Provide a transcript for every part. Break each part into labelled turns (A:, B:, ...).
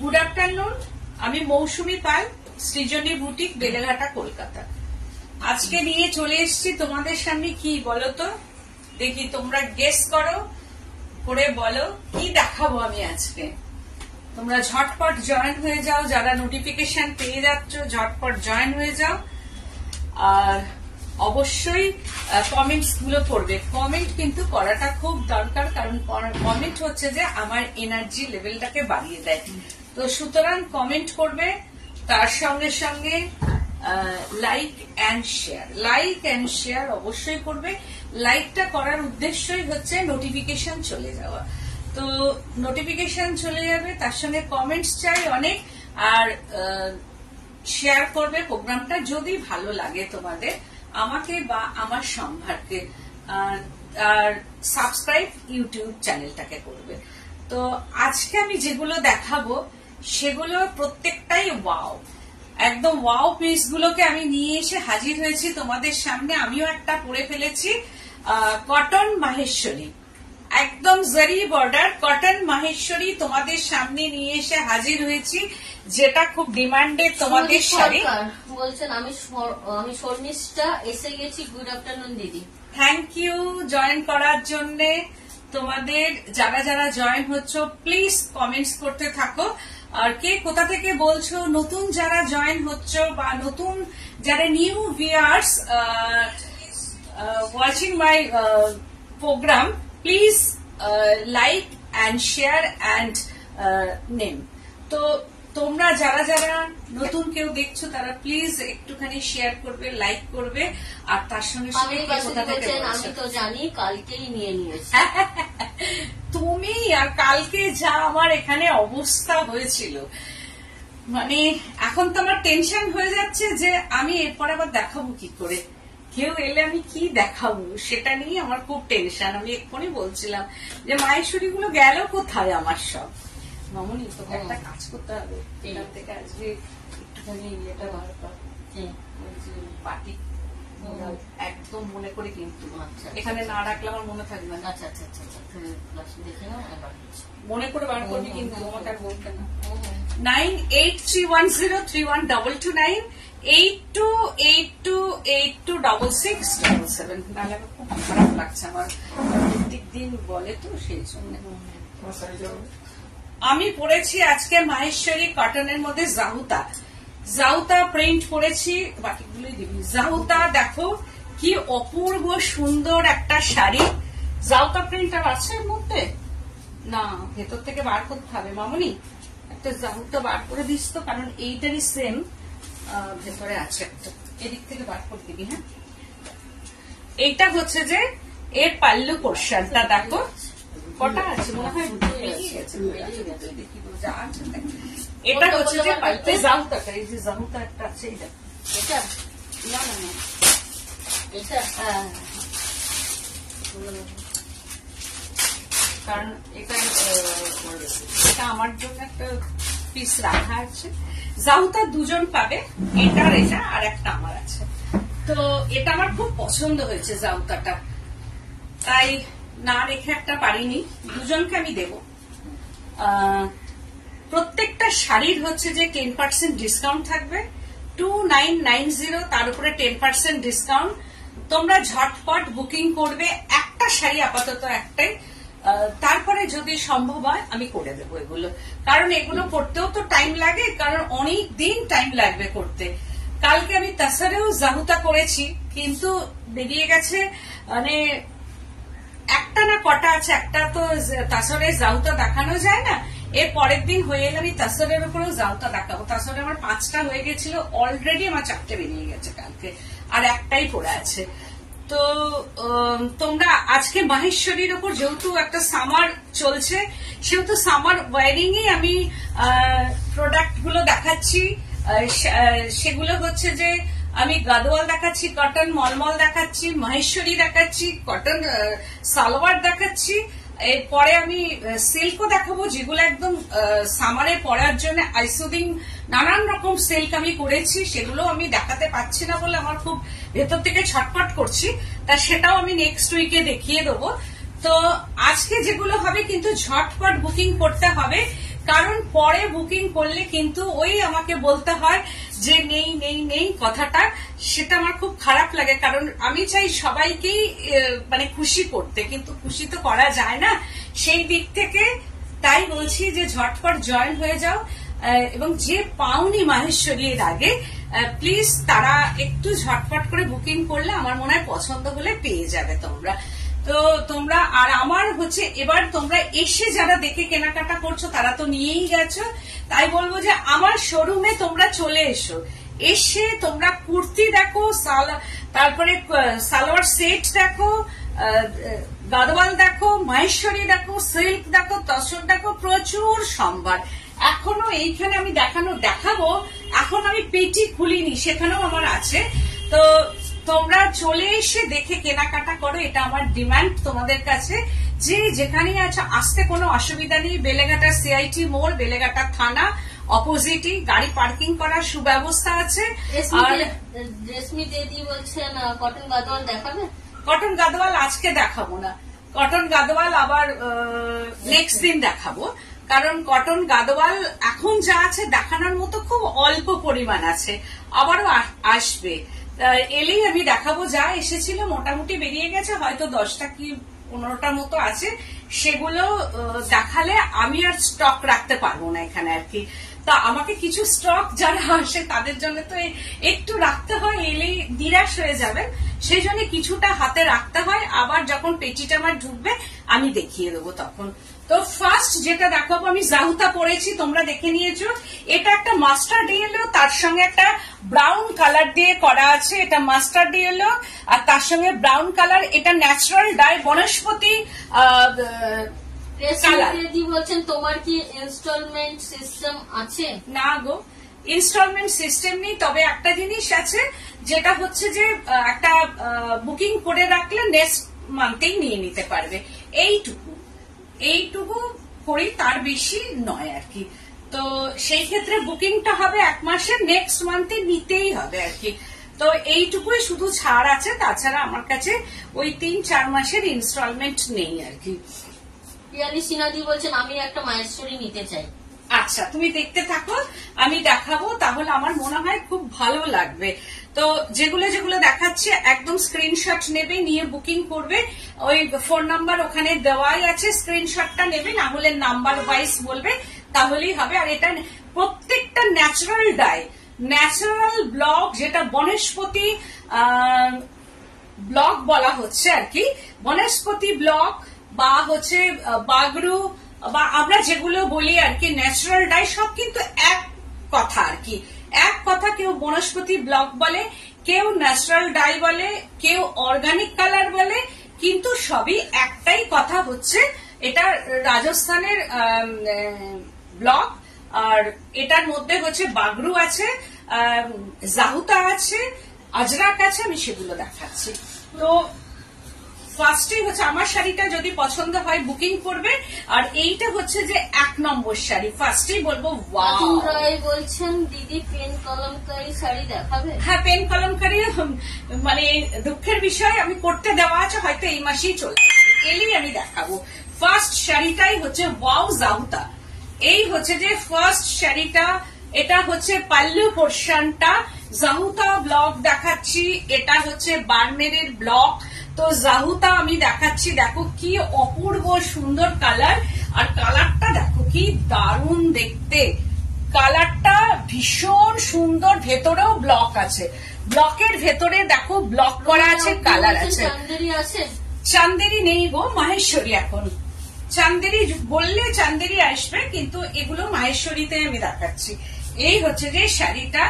A: Good afternoon আমি Mousumi Pal, Srijani boutique, Beleghata, Kolkata. আজকে নিয়ে চলে এসেছি তোমাদের সামনে কি বলো তো? দেখি তোমরা গেস করো, করে বলো, কি দেখাবো আমি আজকে? তোমরা ঝটপট জয়েন হয়ে যাও, যারা নোটিফিকেশন পেয়ে যাচ্ছ, ঝটপট জয়েন হয়ে যাও। আর অবশ্যই কমেন্টসগুলো পড়বে। কমেন্ট কিন্তু করাটা খুব দরকার, কারণ কমেন্ট হচ্ছে যে আমার এনার্জি লেভেলটাকে বাড়িয়ে দেয়। তো সুতরাং কমেন্ট করবে, তার সঙ্গে সঙ্গে like and share like and share অবশ্যই করবে। লাইকটা করার উদ্দেশ্যই হচ্ছে নোটিফিকেশন চলে যাওয়া। তো নোটিফিকেশন চলে যাবে, তার সঙ্গে কমেন্টস চাই অনেক, আর শেয়ার করবে প্রোগ্রামটা যদি ভালো লাগে তোমাদের, আমাকে বা আমার সম্ভারকে, আর সাবস্ক্রাইব ইউটিউব চ্যানেলটাকে করবে। তো আজকে আমি যেগুলো দেখাবো সেগুলো প্রত্যেকটাই ওয়াও একদম ওয়াও পিস গুলোকে আমি নিয়ে এসে হাজির হয়েছি তোমাদের সামনে। আমিও একটা পরে ফেলেছি কটন মাহেশ্বরী। একদম জরি বর্ডার কটন মাহেশ্বরী তোমাদের সামনে নিয়ে এসে হাজির হয়েছি যেটা খুব ডিমান্ডেড তোমাদের শাড়ি
B: বলছেন আমি আমি শর্মিষ্ঠা এসে গেছি গুড আফটারনুন দিদি।
A: থ্যাংক ইউ জয়েন করার জন্য। তোমাদের যারা যারা জয়েন হচ্ছ প্লিজ কমেন্টস করতে থাকো। আর কে কোথা থেকে বলছো? নতুন যারা জয়েন হচ্ছ বা নতুন যারা new viewers watching my programme please like and share and name তো তোমরা যারা যারা নতুন কেউ দেখছ তারা প্লিজ একটুখানি শেয়ার করবে লাইক করবে আর তার সঙ্গে
B: আমি? তো জানি কালকেই নিয়ে নিয়েছি।
A: তুমি আর কালকে যা আমার এখানে অবস্থা হয়েছিল। মানে এখন তো আমার টেনশন হয়ে যাচ্ছে যে আমি এরপর আবার দেখাবো কি করে। কেউ এলে আমি কি দেখাবো? সেটা নিয়ে আমার খুব টেনশন আমি এক্ষুনি বলছিলাম যে মায়েশ্বরী গুলো গেল কোথায় আমার সব? মামনি একটা কাজ করতে হবে এখান থেকে আজকে একটুখানি ইয়েটা বার কর। একদম মনে করে কিন্তু
B: আচ্ছা।
A: এখানে না রাখলে আমার মনে থাকবে না।
B: আচ্ছা আচ্ছা আচ্ছা আচ্ছা। দেখে নাও
A: মনে করে বার করবি কিন্তু তোমাকে আর বলতে না। Nine eight three one zero three one double two nine eight two eight two eight two double six double seven. নাহলে আমার খুব খারাপ লাগছে আমার। প্রত্যেক দিন বলে তো সেই জন্য। আমি পড়েছি আজকে মাহেশ্বরী কটনের মধ্যে জাহুতা জাহুতা প্রিন্ট পড়েছি বাকিগুলোই দিবি জাহুতা দেখো, কি অপূর্ব সুন্দর একটা শাড়ি। জাউতা প্রিন্ট আর আছে এর মধ্যে? না, ভেতর থেকে বার করতে হবে মামনি। একটা জাহুটা বার করে দিস তো, কারণ এইটারই সেম ভেতরে আছে। একটা এদিক থেকে বার করে দিবি হ্যাঁ? এইটা হচ্ছে যে এর পাল্লু পোর্শনটা দেখো। কটা আছে মনে হয়। এটা হচ্ছে যে এই যে জাহুটা একটা আছে এইটা।
B: এটা?
A: না না না।
B: এটা?
A: হ্যাঁ। কারণ এটা এটা আমার জন্য একটা পিস রাখা আছে। জাহুতা দুজন পাবে এটা এটা আর একটা আমার আছে। তো এটা আমার খুব পছন্দ হয়েছে জাউতাটা তাই না রেখে একটা পারিনি, দুজনকে আমি দেব। প্রত্যেকটা শাড়ির হচ্ছে যে টেন পার্সেন্ট ডিসকাউন্ট থাকবে। টু নাইন নাইন জিরো তার উপরে টেন পার্সেন্ট ডিসকাউন্ট তোমরা ঝটপট বুকিং করবে একটা শাড়ি আপাতত একটাই। তারপরে যদি সম্ভব হয় আমি করে দেবো এগুলো। কারণ এগুলো করতেও তো টাইম লাগে, কারণ অনেক দিন টাইম লাগবে করতে। কালকে আমি তাসারেও জাহুতা করেছি, কিন্তু বেরিয়ে গেছে মানে একটা না কটা আছে? একটা তো তাসরের জাউতা দেখানো যায় না। এর পরের দিন হয়ে এলে আমি তাসরের উপরেও জাউতা দেখাবো। তাসরে আমার পাঁচটা হয়ে গেছিল অলরেডি আমার চারটে বেরিয়ে গেছে কালকে, আর একটাই পড়ে আছে। তো তোমরা আজকে মাহেশ্বরীর ওপর যেহেতু একটা সামার চলছে, সেহেতু সামার ওয়ারিং এ আমি প্রোডাক্টগুলো দেখাচ্ছি। সেগুলো হচ্ছে যে আমি গাদোয়াল দেখাচ্ছি, কটন মলমল দেখাচ্ছি, মহেশ্বরী দেখাচ্ছি, কটন সালোয়ার দেখাচ্ছি। এরপরে আমি সিল্কও দেখাবো, যেগুলো একদম সামারে পরার জন্য আইসোদিন নানান রকম সিল্ক আমি করেছি, সেগুলো আমি দেখাতে পাচ্ছি না বলে আমার খুব ভেতর থেকে ছটফট করছি। তা সেটাও আমি নেক্সট উইকে দেখিয়ে দেবো। তো আজকে যেগুলো হবে, কিন্তু ঝটপট বুকিং করতে হবে। কারণ পরে বুকিং করলে কিন্তু ওই আমাকে বলতে হয় যে নেই নেই নেই কথাটা। সেটা আমার খুব খারাপ লাগে, কারণ আমি চাই সবাইকেই মানে খুশি করতে, কিন্তু খুশি তো করা যায় না। সেই দিক থেকে তাই বলছি যে ঝটপট জয়েন হয়ে যাও। এবং যে পাওনি মাহেশ্বরী এর আগে প্লিজ তারা একটু ঝটপট করে বুকিং করলে আমার মনে হয় পছন্দ হলে পেয়ে যাবে তোমরা। তো তোমরা, আর আমার হচ্ছে, এবার তোমরা এসে যারা দেখে কেনাকাটা করছ, তারা তো নিয়েই গেছো। তাই বলব যে আমার শোরুমে তোমরা চলে এসো। এসে তোমরা কুর্তি দেখো তারপরে সালোয়ার সেট দেখো গাদওয়াল দেখো, মাহেশ্বরী দেখো, সিল্ক দেখো, তসর দেখো, প্রচুর সম্ভার। এখনও এইখানে আমি দেখানো, দেখাবো। এখন আমি পেটি খুলিনি, সেখানেও আমার আছে। তো তোমরা চলে এসে দেখে কেনাকাটা করো এটা আমার ডিমান্ড তোমাদের কাছে। যে যেখানেই আছো আসতে কোনো অসুবিধা নেই। বেলেঘাটা সিআইটি মোড় বেলেঘাটা থানা অপোজিটই গাড়ি পার্কিং করার সুব্যবস্থা আছে। আর
B: রেশমি দিদি বলছেন কটন গাদওয়াল দেখাবে?
A: কটন গাদওয়াল আজকে দেখাবো না। কটন গাদওয়াল আবার নেক্সট দিন দেখাবো। কারণ কটন গাদওয়াল এখন যা আছে দেখানোর মতো খুব অল্প পরিমাণ আছে। আবারও আসবে। এলেই আমি দেখাবো, যা এসেছিল, মোটামুটি বেরিয়ে গেছে, হয়তো দশটা কি পনেরোটার মতো আছে। সেগুলো দেখালে আমি আর স্টক রাখতে পারব না এখানে আর কি। তা আমাকে কিছু স্টক যারা আসে, তাদের জন্য তো একটু রাখতে হয়, এলেই নিরাশ হয়ে যাবে সেই জন্য কিছুটা হাতে রাখতে হয়। আবার যখন পেটিটা আমার ঢুকবে, আমি দেখিয়ে দেবো তখন। তো ফার্স্ট যেটা দেখাবো আমি জাহুতা পরেছি তোমরা দেখে নিয়েছো। এটা একটা মাস্টার ডিএলও তার সঙ্গে একটা ব্রাউন কালার দিয়ে করা আছে এটা মাস্টার ডিএলও আর তার সঙ্গে ব্রাউন কালার এটা ন্যাচারাল ডাই বনস্পতি
B: বলছেন তোমার কি ইনস্টলমেন্ট সিস্টেম আছে?
A: না গো ইনস্টলমেন্ট সিস্টেম নেই তবে একটা জিনিস আছে যেটা হচ্ছে যে একটা বুকিং করে রাখলে নেক্সট মান্থেই নিয়ে নিতে পারবে। এইটুকু। এইটুকু করি তার বেশি নয় আর কি। তো সেই ক্ষেত্রে বুকিংটা হবে এক মাসের নেক্সট মান্থে নিতেই হবে আর কি। তো এইটুকুই শুধু ছাড় আছে, তাছাড়া আমার কাছে ওই তিন চার মাসের ইনস্টলমেন্ট নেই আর কি।
B: পিয়ালি সিনাদি বলছেন, আমি একটা মায়েশ্বরী নিতে চাই।
A: আচ্ছা তুমি দেখতে থাকো, আমি দেখাবো, তাহলে আমার মনে হয় খুব ভালো লাগবে। তো যেগুলো যেগুলো দেখাচ্ছে, একদম স্ক্রিনশট নেবে, নিয়ে বুকিং করবে। ওই ফোন নাম্বার ওখানে দেওয়াই আছে স্ক্রিনশটটা নেবে, না হলে নাম্বার ওয়াইজ বলবে, তাহলেই হবে। আর এটা প্রত্যেকটা ন্যাচারাল ডাই ন্যাচারাল ব্লক যেটা বনস্পতি ব্লক বলা হচ্ছে আর কি, বনস্পতি ব্লক বা হচ্ছে বাগরু বা আমরা যেগুলো বলি আর কি ন্যাচারাল ডাই সব কিন্তু এক কথা আর কি। এক কথা কেউ বনস্পতি ব্লক বলে, কেউ ন্যাচারাল ডাই বলে, কেউ অর্গানিক কালার বলে, কিন্তু সবই একটাই কথা হচ্ছে, এটা রাজস্থানের ব্লক আর এটার মধ্যে হচ্ছে বাগরু আছে জাহুতা আছে, আজরাক আছে, আমি সেগুলো দেখাচ্ছি। তো ফার্স্টে হচ্ছে আমার শাড়িটা যদি পছন্দ হয় বুকিং করবে। আর এইটা হচ্ছে যে এক নম্বর শাড়ি। ফার্স্টেই বলব
B: রায় বলছেন দিদি পেন কলমকারী শাড়ি দেখাবে?
A: হ্যাঁ পেন কলমকারী মানে দুঃখের বিষয় আমি করতে দেওয়া আছে হয়তো এই মাসেই চলে এলেই আমি দেখাবো। ফার্স্ট শাড়িটাই হচ্ছে ওয়াও জাউতা। এই হচ্ছে যে ফার্স্ট শাড়িটা এটা হচ্ছে পাল্লু পোর্শনটা। জাহুতা ব্লক দেখাচ্ছি এটা হচ্ছে বার্মেরের ব্লক তো জাহুতা আমি দেখাচ্ছি দেখো কি অপূর্ব সুন্দর কালার আর কালারটা দেখো কি দারুণ দেখতে। কালারটা ভীষণ সুন্দর ভেতরেও ব্লক আছে। ব্লকের ভেতরে দেখো ব্লক করা আছে কালার আছে।
B: চান্দেরি আছে।
A: চান্দেরি নেই গো মাহেশ্বরী এখন। চান্দেরি বললে চান্দেরি আসবে কিন্তু এগুলো মাহেশ্বরীতে আমি দেখাচ্ছি। এই হচ্ছে যে শাড়িটা।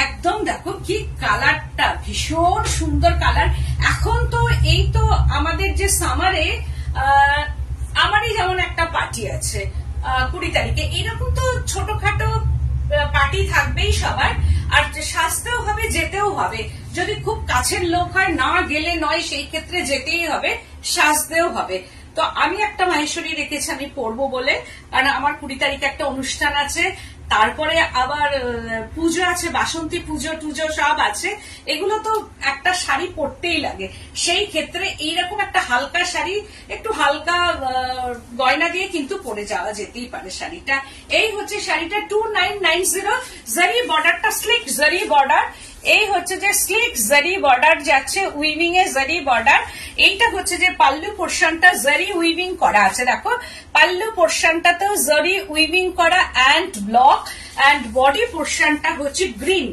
A: একদম দেখো কি কালারটা, ভীষণ সুন্দর কালার। এখন তো এই তো আমাদের যে সামারে আমারই যেমন একটা পার্টি আছে কুড়ি তারিখে। এরকম তো ছোটখাটো পার্টি থাকবেই সবার, আর সাজতেও হবে, যেতেও হবে। যদি খুব কাছের লোক হয়, না গেলে নয়, সেই ক্ষেত্রে যেতেই হবে, সাজতেও হবে। তো আমি একটা মাহেশ্বরী রেখেছি, আমি পরবো বলে। কারণ আমার কুড়ি তারিখে একটা অনুষ্ঠান আছে তারপরে আবার পুজো আছে, বাসন্তী পুজো টুজো সব আছে। এগুলো তো একটা শাড়ি পরতেই লাগে। সেই ক্ষেত্রে এইরকম একটা হালকা শাড়ি, একটু হালকা গয়না দিয়ে কিন্তু পরে যাওয়া যেতেই পারে শাড়িটা। এই হচ্ছে শাড়িটা টু নাইন নাইন জিরো জারি বর্ডারটা স্লিক জারি বর্ডার এই হচ্ছে যে স্লিক জারি বর্ডার যাচ্ছে উইভিং এ জারি বর্ডার এইটা হচ্ছে যে পাল্লু পোর্শনটা জারি উইভিং করা আছে। দেখো, পাল্লু পোর্শনটাতেও জারি উইভিং করা অ্যান্ড ব্লক অ্যান্ড বডি পোর্শনটা হচ্ছে গ্রিন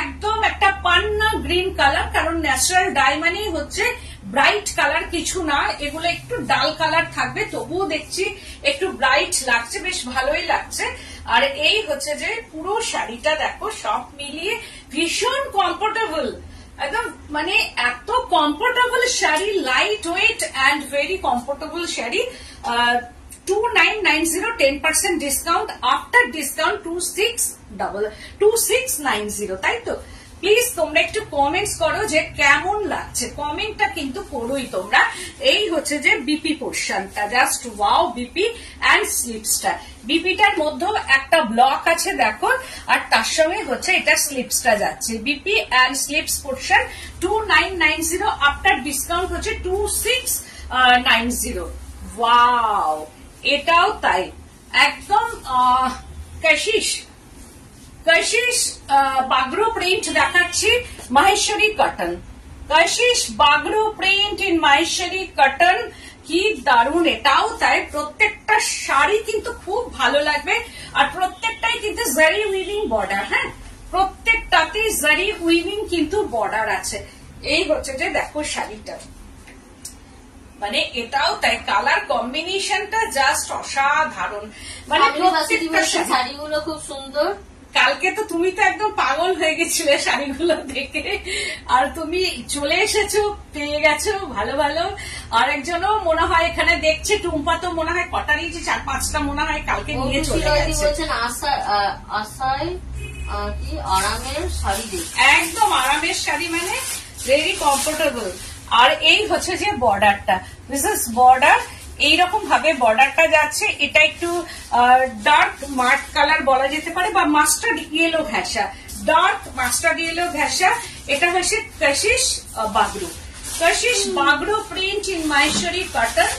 A: একদম একটা পান্না গ্রিন কালার কারণ ন্যাচারাল ডাই মানেই হচ্ছে ব্রাইট কালার কিছু না, এগুলো একটু ডাল কালার থাকবে, তবুও দেখছি একটু ব্রাইট লাগছে, বেশ ভালোই লাগছে। আর এই হচ্ছে যে পুরো শাড়িটা দেখো, সব মিলিয়ে ভীষণ কমফোর্টেবল একদম মানে এত comfortable sari light weight and very comfortable sari. Two nine nine zero ten percent discount after discount two six double two six nine zero তাই তো? প্লিজ তোমরা একটু কমেন্টস করো যে কেমন লাগছে। কমেন্টটা কিন্তু করোই তোমরা। এই হচ্ছে যে বিপি পোর্শনটা জাস্ট ওয়াও বিপি অ্যান্ড স্লিপসটা বিপিটার মধ্যেও একটা ব্লক আছে, দেখো। আর তার সঙ্গে হচ্ছে এটা স্লিপসটা যাচ্ছে। BP and slips portion two nine nine zero after discount হচ্ছে two six nine zero wow এটাও তাই। একদম কাশিস কশিস বাগরো প্রিন্ট দেখাচ্ছি Maheshwari cotton Kashish Bagru print in Maheshwari cotton কি দারুণ এটাও তাই প্রত্যেকটা শাড়ি কিন্তু খুব ভালো লাগবে আর প্রত্যেকটাই কিন্তু জারি উইভিং বর্ডার হ্যাঁ প্রত্যেকটাতেই জারি উইভিং কিন্তু বর্ডার আছে এই হচ্ছে যে দেখো শাড়িটা মানে এটাও তাই কালার কম্বিনেশনটা জাস্ট অসাধারণ মানে প্রত্যেকটা শাড়ি
B: শাড়িগুলো খুব সুন্দর
A: কালকে তো তুমি তো একদম পাগল হয়ে গেছিলে শাড়িগুলো দেখে। আর তুমি চলে এসেছ পেয়ে গেছো ভালো ভালো। আর একজনও মনে হয় এখানে দেখছে টুম্পা তো মনে হয় কটা নিয়েছে চার পাঁচটা মনে হয় কালকে নিয়ে চলে গেছে।
B: আহ, আশায় কি আরামের শাড়ি
A: একদম আরামের শাড়ি মানে ভেরি কমফোর্টেবল আর এই হচ্ছে যে বর্ডারটা বিশেষ বর্ডার এইরকম ভাবে বর্ডারটা যাচ্ছে এটা একটু ডার্ক মার্ট কালার বলা যেতে পারে বা মাস্টার্ড ইয়েলো ঘেঁষা ডার্ক মাস্টার্ড ইয়েলো ঘেঁষা এটা হচ্ছে Kashish Bagru. Kashish Bagru print in Maheshwari cotton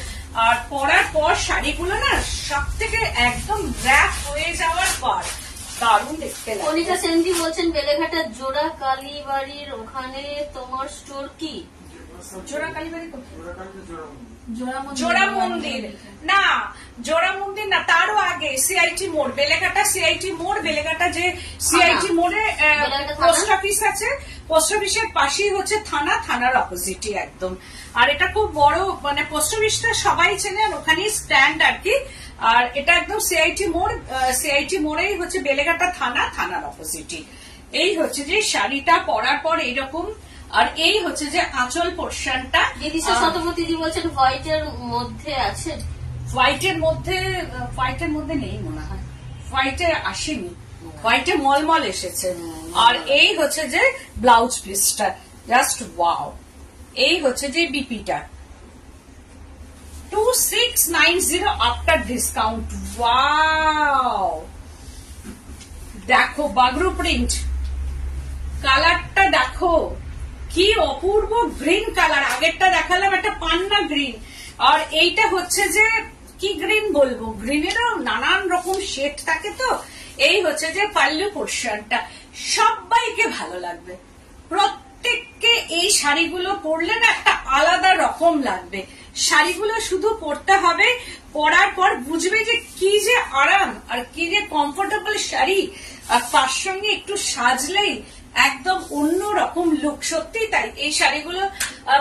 A: আর পরার পর শাড়িগুলো না সব থেকে একদম র্যাপ হয়ে যাওয়ার পর। দারুণ দেখতে লাগে
B: কণিকা সেনজি বলছেন বেলেঘাটার জোড়া কালীবাড়ির ওখানে তোমার স্টোর কি?
A: জোড়া কালীবাড়ি কোথায়? জোড়া মন্দির না জোড়া মন্দির না তারও আগে সিআইটি মোড় বেলেঘাটা সিআইটি মোড় বেলেঘাটা যে সিআইটি মোড়ে পোস্ট অফিস আছে পোস্ট অফিসের পাশেই হচ্ছে থানা থানার অপোজিটই একদম। আর এটা খুব বড় মানে পোস্ট অফিসটা সবাই চেনে আর ওখানেই স্ট্যান্ড আর কি। আর এটা একদম সিআইটি মোড় সিআইটি মোড়েই হচ্ছে বেলেঘাটা থানা থানার অপোজিটই এই হচ্ছে যে শাড়িটা পরার পর এইরকম আর এই হচ্ছে যে আঁচল পোর্শনটা।
B: বিদিশা শতপথীজি বলছেন হোয়াইটের মধ্যে আছে?
A: হোয়াইটের মধ্যে হোয়াইটের মধ্যে নেই মনে হয়। হোয়াইটে আসেনি। হোয়াইটে মলমল এসেছে। আর এই হচ্ছে যে ব্লাউজ পিসটা। Just wow. এই হচ্ছে যে বিপিটা। Two six nine zero after discount. Wow! দেখো বাগরু প্রিন্ট। কালারটা দেখো। কি অপূর্ব গ্রিন কালার আগেরটা দেখালাম, একটা পান্না গ্রিন আর এইটা হচ্ছে যে, কি গ্রিন বলব? গ্রিনেরও নানান রকম শেড থাকে তো। এই হচ্ছে যে পাল্লু পোর্শনটা। সবাইকে ভালো লাগবে। প্রত্যেককে এই শাড়িগুলো পরলে না একটা আলাদা রকম লাগবে। শাড়িগুলো শুধু পরতে হবে, পরার পর বুঝবে যে কি যে আরাম আর কি যে কমফোর্টেবল শাড়ি। আর তার সঙ্গে একটু সাজলেই একদম অন্য রকম লুক সত্যি তাই। এই শাড়িগুলো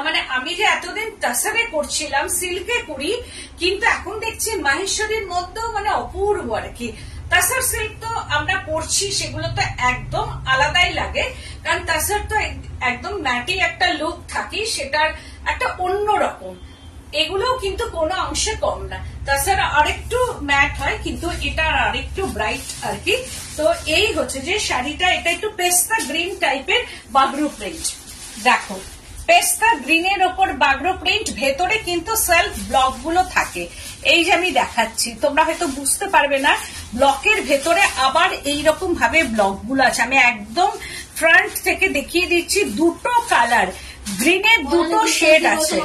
A: মানে আমি যে এতদিন টাসারে করছিলাম সিল্কে করি, কিন্তু এখন দেখছি মাহেশ্বরীর মধ্যেও মানে অপূর্ব আর কি। তাসার সিল্ক তো আমরা পরছি, সেগুলো তো একদম আলাদাই লাগে। কারণ তাসার তো এক- একদম ম্যাটি একটা লুক থাকে, সেটার একটা অন্য রকম। এগুলোও কিন্তু কোনো অংশে কম না। তাছাড়া আরেকটু ম্যাট হয়, কিন্তু এটা আরেকটু ব্রাইট আর কি তো এই হচ্ছে যে শাড়িটা, এটা একটু পেস্তা গ্রিন টাইপের বাগরু প্রিন্ট দেখো, পেস্তা গ্রিনের ওপর বাগরো প্রিন্ট ভেতরে কিন্তু সেলফ ব্লকগুলো থাকে। এই যে আমি দেখাচ্ছি, তোমরা হয়তো বুঝতে পারবে না ব্লকের ভেতরে আবার এই রকম ভাবে ব্লকগুলো আছে। আমি একদম ফ্রন্ট থেকে দেখিয়ে দিচ্ছি দুটো কালার গ্রিনের দুটো শেড আছে।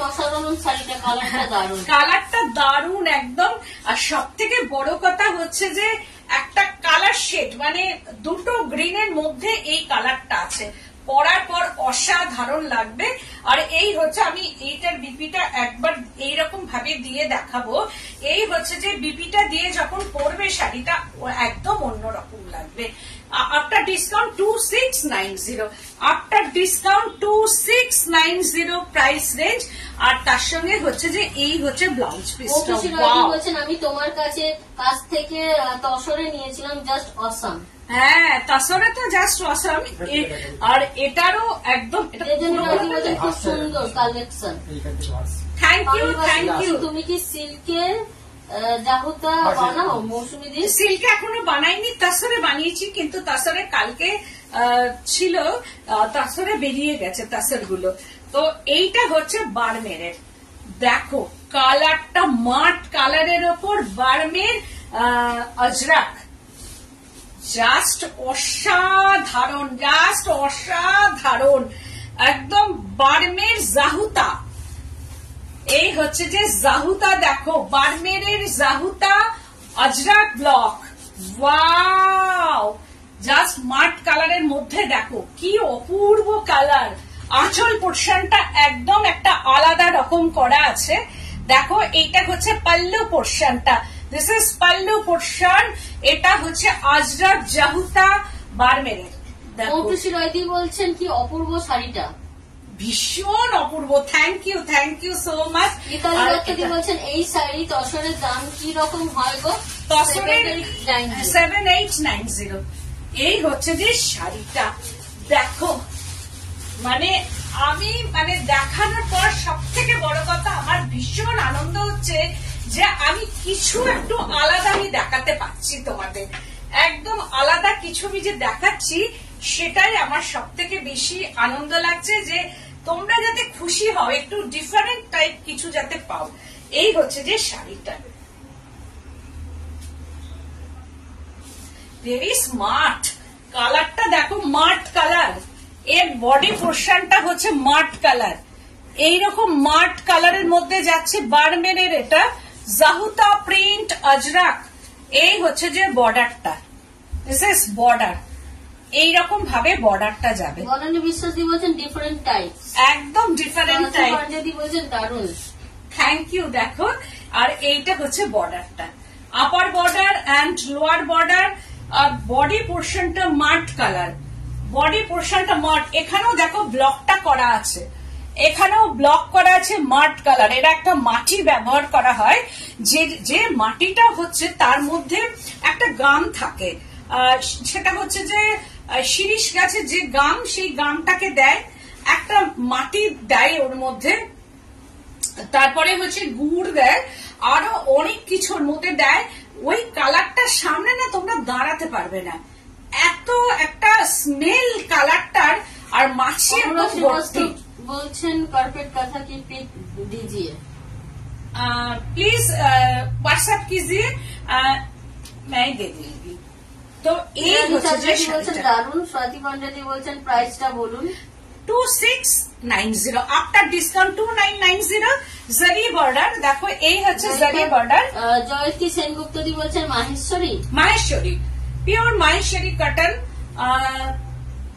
B: কালারটা দারুণ
A: একদম। আর সব থেকে বড় কথা হচ্ছে যে, একটা কালার শেড মানে দুটো গ্রিনের মধ্যে এই কালারটা আছে। পরার পর অসাধারণ লাগবে। আর এই হচ্ছে, আমি এইটার বিপিটা একবার এইরকম ভাবে দিয়ে দেখাবো। এই হচ্ছে যে, বিপিটা দিয়ে যখন পরবে, শাড়িটা একদম অন্যরকম লাগবে। After discount two six nine zero after discount two six nine zero price range আর তার সঙ্গে হচ্ছে যে এই হচ্ছে ব্লাউজ পিসটা
B: বলছেন আমি তোমার কাছে কাছ থেকে তসরে নিয়েছিলাম জাস্ট অসাম
A: হ্যাঁ তাসরে তো জাস্ট অসাম আর এটারও একদম
B: খুব সুন্দর
A: collection
B: thank
A: you
B: thank
A: you
B: তুমি কি সিল্কের জাহুতা বানাও মৌসুমি দিন
A: সিল্কে এখনও বানাইনি তাসরে বানিয়েছি কিন্তু তাসরে কালকে ছিল তাসরে বেরিয়ে গেছে তাসরগুলো তো এইটা হচ্ছে বারমেরের। দেখো কালারটা মাঠ কালারের ওপর বারমের আহ, অজরাক। জাস্ট অসাধারণ জাস্ট অসাধারণ। একদম বার্মের জাহুতা। এই হচ্ছে যে জাহুতা দেখো, বার্মেরের জাহুতা আজরাক ব্লক ওয়াও জাস্ট মাঠ কালারের মধ্যে দেখো, কি অপূর্ব কালার আঁচল পোর্শনটা একদম একটা আলাদা রকম করা আছে। দেখো, এইটা হচ্ছে পাল্লু পোর্শনটা দিস ইজ পাল্লু পোর্শন এটা হচ্ছে আজরাক জাহুতা বারমেরের।
B: বলছেন কি অপূর্ব শাড়িটা।
A: ভীষণ অপূর্ব। Thank you thank you so much
B: Mitali দত্তদি বলছেন এই শাড়ি তসরের দাম কি রকম হয় গো?
A: তসরের সেভেন এইট নাইন জিরো এই হচ্ছে যে শাড়িটা। দেখো মানে আমি মানে দেখানোর পর সব থেকে বড় কথা আমার ভীষণ আনন্দ হচ্ছে যে আমি কিছু একটু আলাদা আমি দেখাতে পাচ্ছি তোমাদের। একদম আলাদা কিছু আমি যে দেখাচ্ছি সেটাই আমার সব থেকে বেশি আনন্দ লাগছে যে তোমরা যাতে খুশি হও, একটু ডিফারেন্ট টাইপ কিছু যাতে পাও। এই হচ্ছে যে শাড়িটা। ভেরি স্মার্ট কালারটা দেখো মাঠ কালারের বডি পোর্শনটা হচ্ছে মাঠ কালার এইরকম মাঠ কালারের মধ্যে যাচ্ছে বারমেনের এটা জাহুতা প্রিন্ট আজরাক এই হচ্ছে যে বর্ডারটা দিস বর্ডার এইরকম ভাবে বর্ডারটা যাবে।
B: বনানী বিশ্বাস দি বলছেন ডিফারেন্ট টাইপ
A: একদম ডিফারেন্ট টাইপ
B: পাঞ্জাবি বলছেন দারুণ।
A: থ্যাংক ইউ দেখো। আর এইটা হচ্ছে বর্ডারটা। Upper border and lower border R body পোর্শনটা মাঠ কালার বডি পোর্শনটা মাঠ এখানেও দেখো ব্লকটা করা আছে। এখানেও ব্লক করা আছে মাঠ কালারের একটা মাটি ব্যবহার করা হয়। যে যে মাটিটা হচ্ছে তার মধ্যে একটা গাম থাকে। সেটা হচ্ছে যে শিরিষ গাছের যে গাম সেই গামটাকে দেয় একটা মাটি দেয় ওর মধ্যে তারপরে হচ্ছে গুড় দেয় আরো অনেক কিছুর মধ্যে দেয় ওই কালারটার সামনে না তোমরা দাঁড়াতে পারবে না এত একটা স্মেল কালারটার আর মাছি একদম
B: অনুরাগ
A: ভর্তি
B: শ্রীবাস্তব বলছেন কার্পেট কাঁথা কি পিক দিজিয়ে
A: प्लीज व्हाट्सएप कीजिए अ, मैं दे दूंगी तो এই
B: বলছেন দারুণ? স্বাতি পাঞ্জাবি বলছেন প্রাইসটা বলুন।
A: Two six nine zero after discount zero border দেখো এই হচ্ছে জারি বর্ডার
B: আহ, জয়ন্তী সেনগুপ্তদি বলছেন মাহেশ্বরী।
A: মাহেশ্বরী পিওর মাহেশ্বরী কটন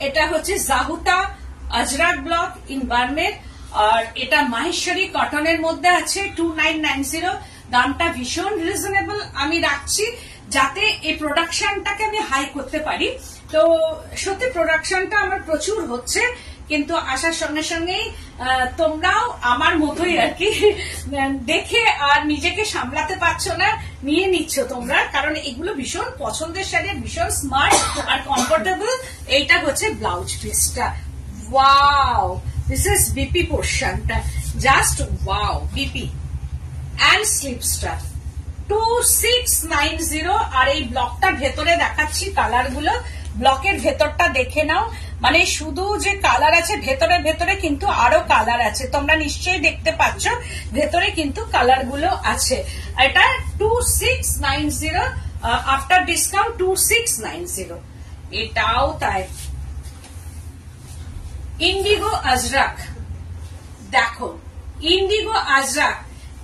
A: এটা হচ্ছে জাহুতা ব্লক ইন বার্মের আর এটা মাহেশ্বরী কটনের মধ্যে আছে টু নাইন নাইন জিরো। দামটা ভীষণ রিজনেবল আমি রাখছি। যাতে এই প্রোডাকশনটাকে আমি হাই করতে পারি। তো সত্যি প্রোডাকশনটা আমার প্রচুর হচ্ছে, কিন্তু আসার সঙ্গে সঙ্গেই তোমরাও আমার মতোই আর কি দেখে আর নিজেকে সামলাতে পারছ না, নিয়ে নিচ্ছ তোমরা, কারণ এগুলো ভীষণ পছন্দের শাড়ি, ভীষণ স্মার্ট আর কমফোর্টেবল এইটা হচ্ছে ব্লাউজ পিসটা ওয়াও দিস ইজ বিপি পোর্শনটা জাস্ট ওয়াও বিপি অ্যান্ড স্লিপসটা টু সিক্স নাইন জিরো আর এই ব্লকটার ভেতরে দেখাচ্ছি কালারগুলো। ব্লকের ভেতরটা দেখে নাও। মানে শুধু যে কালার আছে, ভেতরে ভেতরে কিন্তু আরও কালার আছে। তোমরা নিশ্চয়ই দেখতে পাচ্ছ, ভেতরে কিন্তু কালারগুলো আছে। এটা two six nine zero after discount two six nine zero এটাও তাই। ইন্ডিগো আজরাক দেখো ইন্ডিগো আজরাক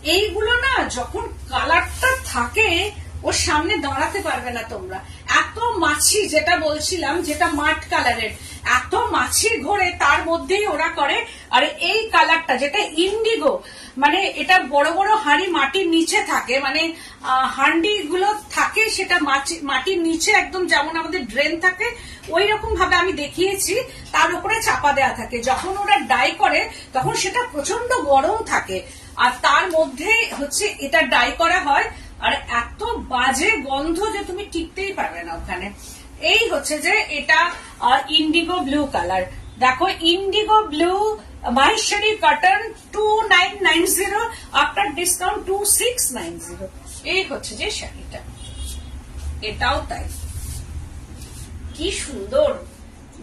A: এইগুলো না, যখন কালারটা থাকে, ওর সামনে দাঁড়াতে পারবে না তোমরা। এত মাছি যেটা বলছিলাম, যেটা মাঠ কালারের, এত মাছির ঘরে তার মধ্যেই ওরা করে। আর এই কালারটা, যেটা ইন্ডিগো মানে এটা বড় বড় হাঁড়ি মাটির নিচে থাকে মানে হান্ডি গুলো থাকে সেটা মাটি- মাটির নিচে একদম যেমন আমাদের ড্রেন থাকে ওই রকম ভাবে আমি দেখিয়েছি, তার উপরে চাপা দেওয়া থাকে। যখন ওরা ডাই করে, তখন সেটা প্রচণ্ড গরম থাকে। আর তার মধ্যে হচ্ছে এটা ডাই করা হয়, আর এত বাজে গন্ধ যে তুমি টিকতেই পারবে না ওখানে। এই হচ্ছে যে এটা ইন্ডিগো ব্লু কালার দেখো indigo blue Maheshwari cotton two nine nine zero after discount two six nine zero এই হচ্ছে যে শাড়িটা। এটাও তাই। কি সুন্দর।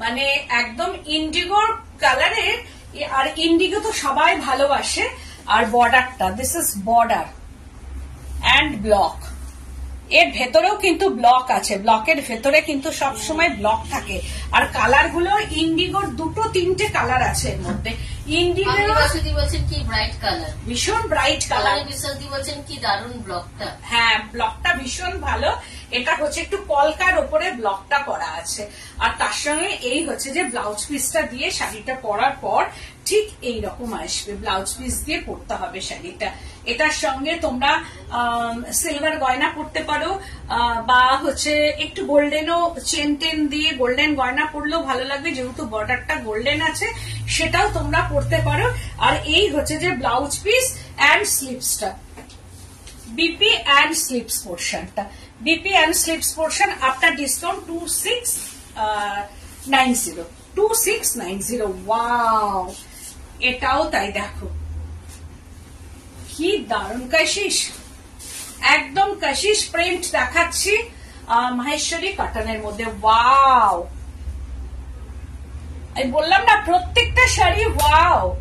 A: মানে একদম ইন্ডিগোর কালারের আর ইন্ডিগো তো সবাই ভালোবাসে। আর বর্ডারটা this is border and block এর ভেতরেও কিন্তু ব্লক আছে ব্লকের ভেতরে কিন্তু সব সময় ব্লক থাকে। আর কালারগুলো ইন্ডিগোর দুটো তিনটে কালার আছে এর মধ্যে। ইন্ডিগো
B: অনির্বাসী বলছেন কি ব্রাইট কালার
A: ভীষণ ব্রাইট কালার
B: বলছেন কি দারুণ ব্লকটা
A: হ্যাঁ ব্লকটা ভীষণ ভালো। এটা হচ্ছে একটু কলকার ওপরে ব্লকটা করা আছে। আর তার সঙ্গে এই হচ্ছে যে ব্লাউজ পিসটা দিয়ে শাড়িটা পরার পর ঠিক এই রকম আসবে ব্লাউজ পিস দিয়ে পরতে হবে শাড়িটা। এটার সঙ্গে তোমরা সিলভার গয়না পরতে পারো বা হচ্ছে একটু গোল্ডেনও চেন টেন দিয়ে গোল্ডেন গয়না পরলেও ভালো লাগবে, যেহেতু বর্ডারটা গোল্ডেন আছে, সেটাও তোমরা পরতে পারো। আর এই হচ্ছে যে ব্লাউজ পিস অ্যান্ড স্লিপসটা বিপি অ্যান্ড স্লিপস পোর্শনটা BP and slips portion after discount two six nine zero two six nine zero wow এটাও তাই দেখো। কি দারুণ কাশিস। একদম কাশিস, প্রিন্ট দেখাচ্ছি মাহেশ্বরী কটনের মধ্যে। ওয়াও! আমি বললাম না, প্রত্যেকটা শাড়ি ওয়াও।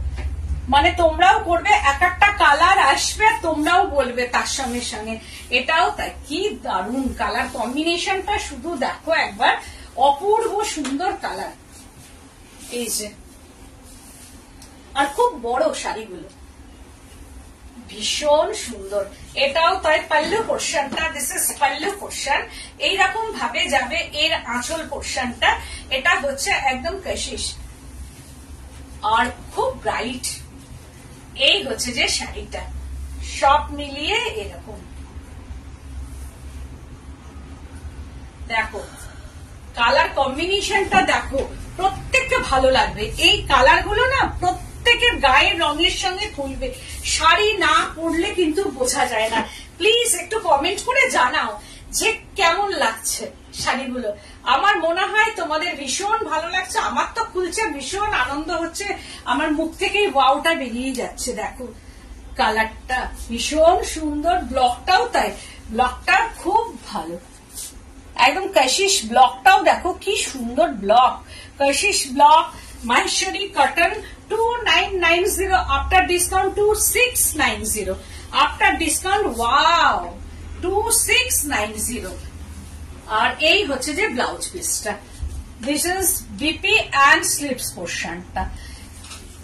A: মানে তোমরাও করবে এক একটা কালার আসবে তোমরাও বলবে তার সঙ্গে সঙ্গে। এটাও তাই, কি দারুণ কালার। কম্বিনেশনটা শুধু দেখো একবার, অপূর্ব সুন্দর কালার। এই যে আর খুব বড় শাড়িগুলো। ভীষণ সুন্দর। এটাও তাই পাল্লু পোর্শনটা দিস ইজ পাল্লু পোর্শন। এইরকম ভাবে যাবে এর আঁচল পোর্শনটা। এটা হচ্ছে একদম কশিস আর খুব ব্রাইট এই হচ্ছে যে শাড়িটা। সব মিলিয়ে এরকম। দেখো কালার কম্বিনেশনটা দেখো প্রত্যেককে ভালো লাগবে। এই কালারগুলো না প্রত্যেকের গায়ের রঙের সঙ্গে খুলবে। শাড়ি না পরলে কিন্তু বোঝা যায় না। প্লিজ একটু কমেন্ট করে জানাও যে কেমন লাগছে শাড়িগুলো। আমার মনে হয় তোমাদের ভীষণ ভালো লাগছে। আমার তো খুলছে, ভীষণ আনন্দ হচ্ছে। আমার মুখ থেকেই ওয়াওটা বেরিয়ে যাচ্ছে, দেখো। কালারটা ভীষণ সুন্দর, ব্লকটাও তাই। ব্লকটা খুব ভালো। একদম কশিস ব্লকটাও দেখো, কি সুন্দর block. Kashish block six nine zero after discount wow two six nine zero আর এই হচ্ছে যে ব্লাউজ পিসটা। This is BP and slips পোর্শনটা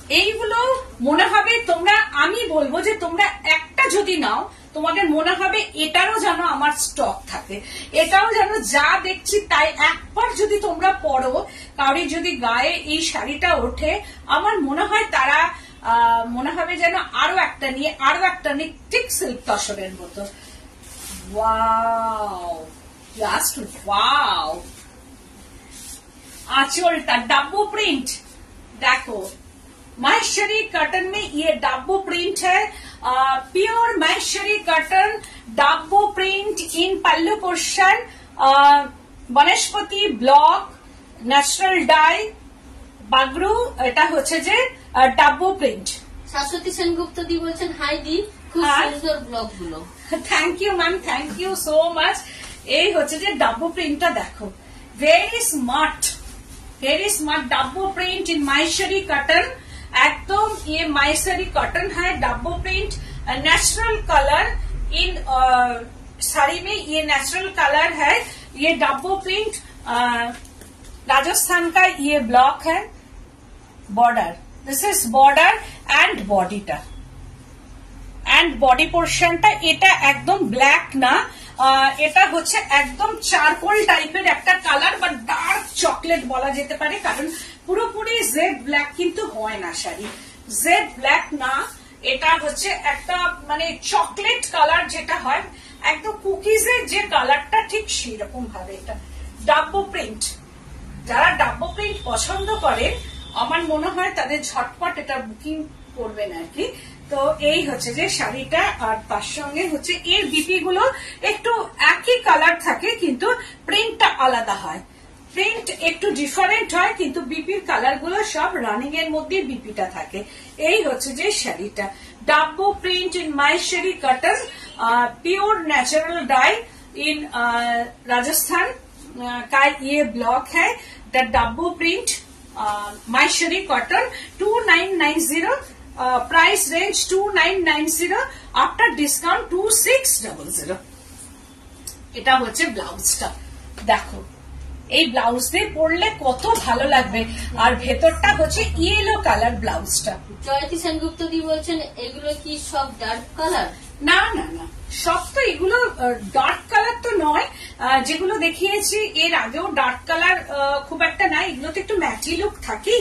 A: এইগুলো মনে হবে তোমরা, আমি বলব যে তোমরা একটা যদি নাও তোমাদের মনে হবে এটারও যেন আমার স্টক থাকে এটাও যেন যা দেখছি তাই একবার যদি তোমরা পরো কাউরি যদি গায়ে এই শাড়িটা ওঠে আমার মনে হয় তারা আহ, মনে হবে যেন আরো একটা নিয়ে আরো একটা নিয়ে ঠিক সিল্ক তসরের মতো ওয়াও জাস্ট ওয়াও आंचलता डब्बो प्रिंट देखो महेश्वरी कॉटन में ये डब्बो प्रिंट है pure Maheshwari cotton Dabu print in pallu portion বনস্পতি block natural dye Bagru এটা হচ্ছে যে ডাব্বো প্রিন্ট
B: শাশ্বতী সেনগুপ্ত দি বলছেন হাই দি খুব সুন্দরগুলো
A: thank you ma'am thank you so much এই হচ্ছে যে ডাব্বো প্রিন্টটা দেখো। Very smart very smart Dabu print in Maheshwari cotton एकदम ये माइसरी कॉटन है Dabu print natural colour in sari में ये नेचुरल कलर है ये डब्बो प्रिंट राजस्थान का ये ब्लॉक है border this is border and बॉडीटा and body পোর্শনটা এটা একদম ব্ল্যাক না এটা হচ্ছে একদম চারকোল টাইপের একটা কালার বা ডার্ক চকলেট বলা যেতে পারে, কারণ পুরোপুরি জেড ব্ল্যাক কিন্তু হয় না, শাড়ি। জেড ব্ল্যাক না, এটা হচ্ছে একটা মানে চকলেট কালার যেটা হয়, একদম কুকিজের যে কালারটা ঠিক সেই রকম ভাবে এটা। ডাব্বো প্রিন্ট যারা ডাব্বো প্রিন্ট পছন্দ করে, আমার মনে হয় তাদের ঝটপট এটা বুকিং করবেন আর কি। তো এই হচ্ছে যে শাড়িটা, আর তার সঙ্গে হচ্ছে এর বিপি গুলো একটু একই কালার থাকে, কিন্তু প্রিন্টটা আলাদা হয়। প্রিন্ট একটু ডিফারেন্ট হয় কিন্তু বিপির কালার গুলো সব রানিং এর মধ্যে বিপিটা থাকে এই হচ্ছে যে শাড়িটা ডাব্বো print in মাইশেরি cotton pure natural dye in Rajasthan अ, का ये ब्लॉक है द डब्बो print माइशरी cotton two nine nine zero price range two nine nine zero after discount two six double zero এটা হচ্ছে ব্লাউজটা দেখো এই ব্লাউজ দিয়ে পরলে কত ভালো লাগবে। আর ভেতরটা হচ্ছে ইয়েলো কালার ব্লাউজটা
B: জয়তী সেনগুপ্ত দি বলছেন এগুলো কি সব ডার্ক কালার
A: না না না। সব তো এগুলো ডার্ক কালার তো নয়। যেগুলো দেখিয়েছি এর আগেও ডার্ক কালার খুব একটা নাই। এগুলো তো একটু ম্যাটি লুক থাকে।